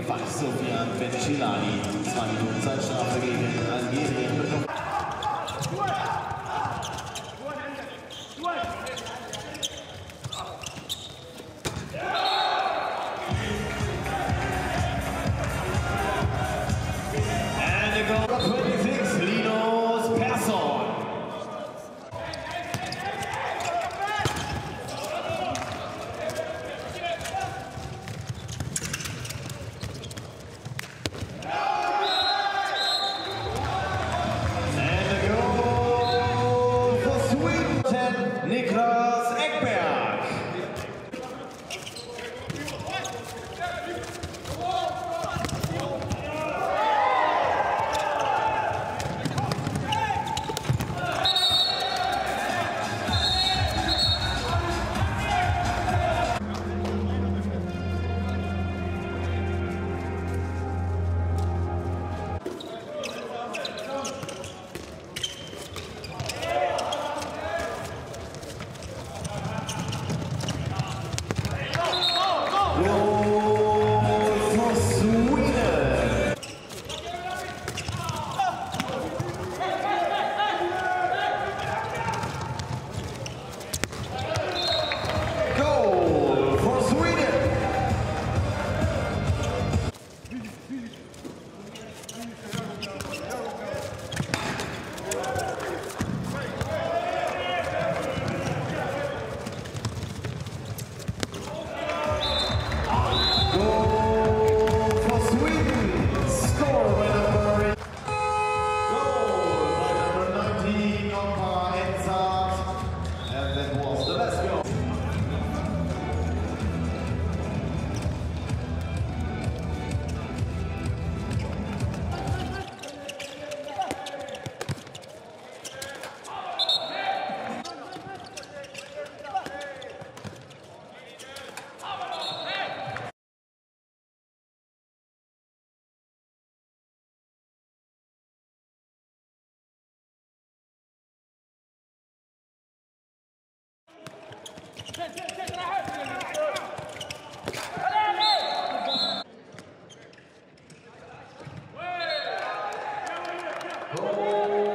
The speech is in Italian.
Rifar Sofia Beccilani, Svandu Zaccina Ferrini, Alghiri e eh, Bertolini. Go. Gol!